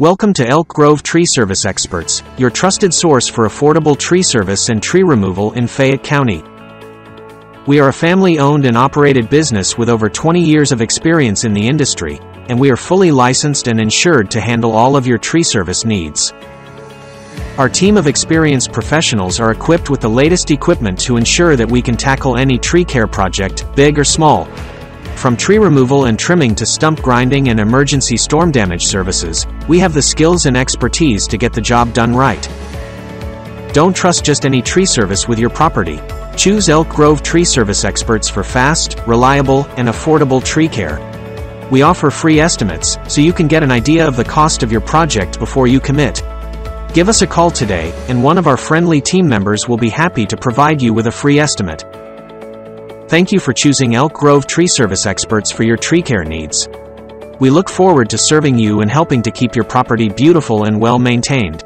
Welcome to Elk Grove Tree Service Experts, your trusted source for affordable tree service and tree removal in Fayette County. We are a family owned and operated business with over 20 years of experience in the industry, and we are fully licensed and insured to handle all of your tree service needs. Our team of experienced professionals are equipped with the latest equipment to ensure that we can tackle any tree care project, big or small, from tree removal and trimming to stump grinding and emergency storm damage services, we have the skills and expertise to get the job done right. Don't trust just any tree service with your property. Choose Elk Grove Tree Service experts for fast, reliable, and affordable tree care. We offer free estimates, so you can get an idea of the cost of your project before you commit. Give us a call today, and one of our friendly team members will be happy to provide you with a free estimate. Thank you for choosing Elk Grove Tree Service experts for your tree care needs. We look forward to serving you and helping to keep your property beautiful and well maintained.